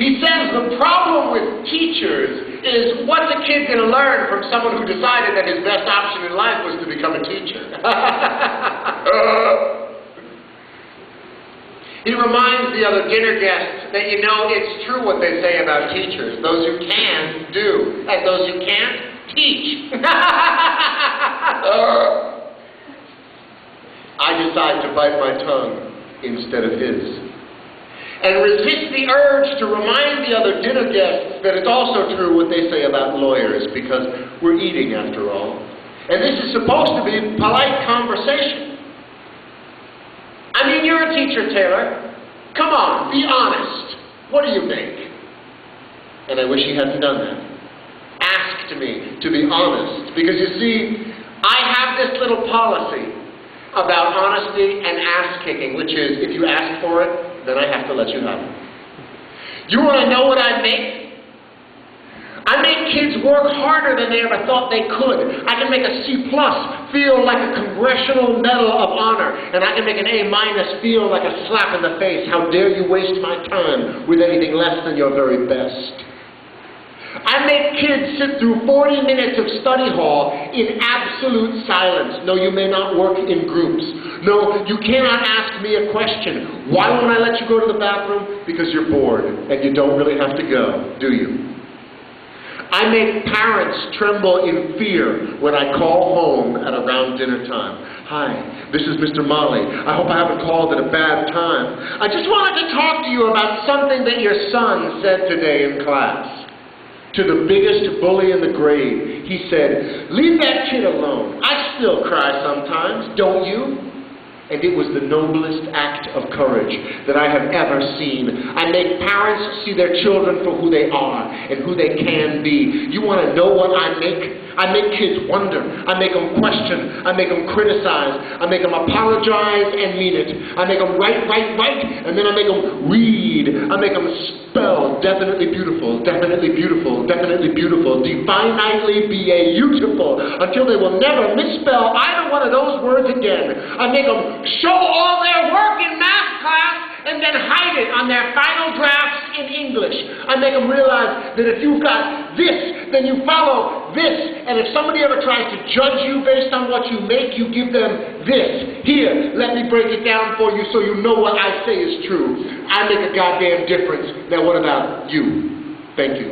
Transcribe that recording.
He says the problem with teachers is what's a kid going to learn from someone who decided that his best option in life was to become a teacher? he reminds the other dinner guests that you know it's true what they say about teachers. Those who can do, and those who can't teach. I decide to bite my tongue instead of his and resist the urge to remind the other dinner guests that it's also true what they say about lawyers, because we're eating after all. And this is supposed to be polite conversation. I mean, you're a teacher, Taylor. Come on, be honest. What do you make? And I wish he hadn't done that. Asked me to be honest, because you see, I have this little policy about honesty and ass kicking, which is if you ask for it, then I have to let you have. You want to know what I make? I make kids work harder than they ever thought they could. I can make a C plus feel like a congressional medal of honor, and I can make an A minus feel like a slap in the face. How dare you waste my time with anything less than your very best? I make kids sit through 40 minutes of study hall in absolute silence. No, you may not work in groups. No, you cannot ask me a question. Why won't I let you go to the bathroom? Because you're bored and you don't really have to go, do you? I make parents tremble in fear when I call home at around dinner time. Hi, this is Mr. Mali. I hope I haven't called at a bad time. I just wanted to talk to you about something that your son said today in class to the biggest bully in the grade. He said, Leave that kid alone. I still cry sometimes, don't you? And it was the noblest act of courage that I have ever seen. I make parents see their children for who they are and who they can be. You want to know what I make? I make kids wonder. I make them question. I make them criticize. I make them apologize and mean it. I make them write, write, write, and then I make them read. I make them spell definitely beautiful, definitely beautiful, definitely beautiful, definitely be a beautiful, until they will never misspell either one of those words again. I make them show all their work in math class and then hide it on their final drafts in English. I make them realize that if you've got this, then you follow this. And if somebody ever tries to judge you based on what you make, you give them this. Here, let me break it down for you so you know what I say is true. I make a goddamn difference. Now, what about you? Thank you.